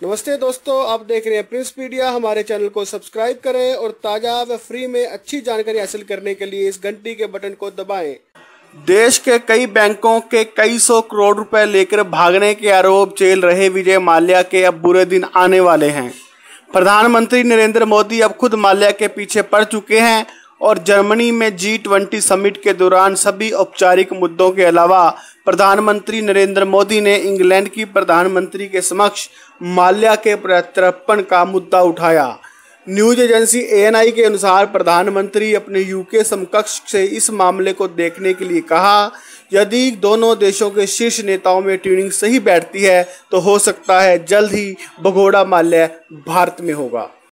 नमस्ते दोस्तों, आप देख रहे हैं प्रिंस मीडिया। हमारे चैनल को सब्सक्राइब करें और ताज़ा व फ्री में अच्छी जानकारी हासिल करने के लिए इस घंटी के बटन को दबाएँ। देश के कई बैंकों के कई सौ करोड़ रुपए लेकर भागने के आरोप झेल रहे विजय माल्या के अब बुरे दिन आने वाले हैं। प्रधानमंत्री नरेंद्र मोदी अब खुद माल्या के पीछे पड़ चुके हैं और जर्मनी में जी ट्वेंटी समिट के दौरान सभी औपचारिक मुद्दों के अलावा प्रधानमंत्री नरेंद्र मोदी ने इंग्लैंड की प्रधानमंत्री के समक्ष माल्या के प्रत्यर्पण का मुद्दा उठाया। न्यूज़ एजेंसी एएनआई के अनुसार प्रधानमंत्री अपने यूके समकक्ष से इस मामले को देखने के लिए कहा, यदि दोनों देशों के शीर्ष नेताओं में ट्यूनिंग सही बैठती है तो हो सकता है जल्द ही भगोड़ा माल्या भारत में होगा।